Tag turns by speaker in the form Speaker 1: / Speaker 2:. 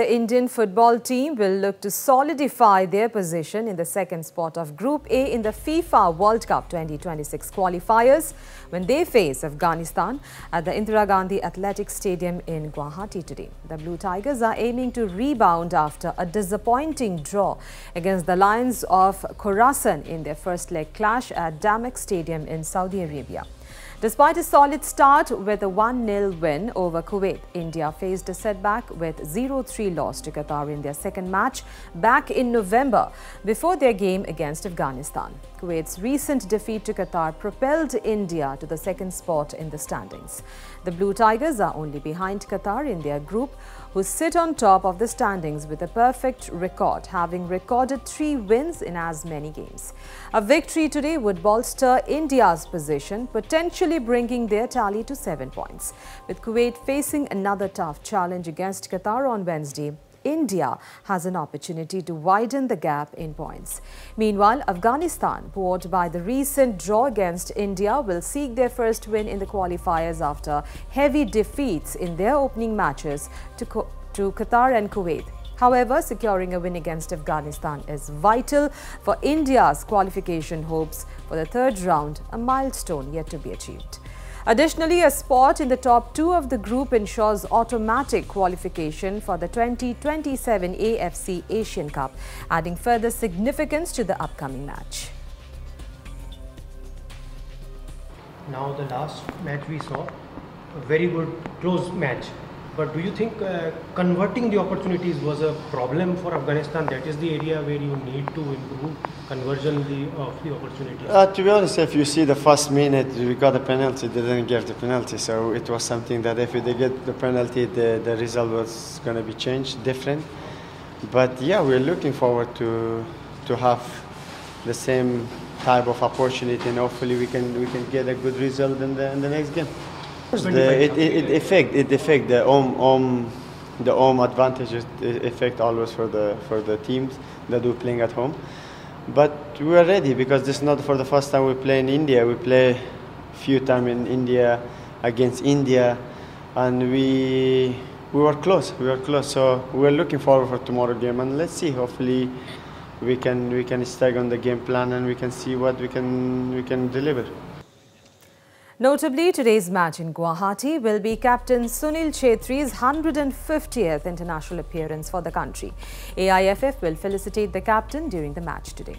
Speaker 1: The Indian football team will look to solidify their position in the second spot of Group A in the FIFA World Cup 2026 qualifiers when they face Afghanistan at the Indira Gandhi Athletic Stadium in Guwahati today. The Blue Tigers are aiming to rebound after a disappointing draw against the Lions of Khorasan in their first leg clash at Damac Stadium in Saudi Arabia. Despite a solid start with a 1-0 win over Kuwait, India faced a setback with 0-3 loss to Qatar in their second match back in November before their game against Afghanistan. Kuwait's recent defeat to Qatar propelled India to the second spot in the standings. The Blue Tigers are only behind Qatar in their group, who sit on top of the standings with a perfect record, having recorded three wins in as many games. A victory today would bolster India's position, potentially bringing their tally to seven points. With Kuwait facing another tough challenge against Qatar on Wednesday, India has an opportunity to widen the gap in points. Meanwhile, Afghanistan, buoyed by the recent draw against India, will seek their first win in the qualifiers after heavy defeats in their opening matches to, to Qatar and Kuwait. However, securing a win against Afghanistan is vital for India's qualification hopes for the third round, a milestone yet to be achieved. Additionally, a spot in the top two of the group ensures automatic qualification for the 2027 AFC Asian Cup, adding further significance to the upcoming match.
Speaker 2: Now the last match we saw, a very good close match but do you think uh, converting the opportunities was a problem for Afghanistan? That is the area where you need to improve conversion the, of the opportunities.
Speaker 3: Uh, to be honest, if you see the first minute, we got a penalty. They didn't give the penalty, so it was something that if they get the penalty, the, the result was going to be changed, different. But yeah, we're looking forward to to have the same type of opportunity, and hopefully we can we can get a good result in the in the next game. The, it, it, it affect it affect the home home the home advantage affect always for the for the teams that do playing at home. But we are ready because this is not for the first time we play in India. We play few times in India against India, and we we were close. We were close. So we are looking forward for tomorrow game, and let's see. Hopefully, we can we can stay on the game plan and we can see what we can we can deliver.
Speaker 1: Notably, today's match in Guwahati will be Captain Sunil Chhetri's 150th international appearance for the country. AIFF will felicitate the captain during the match today.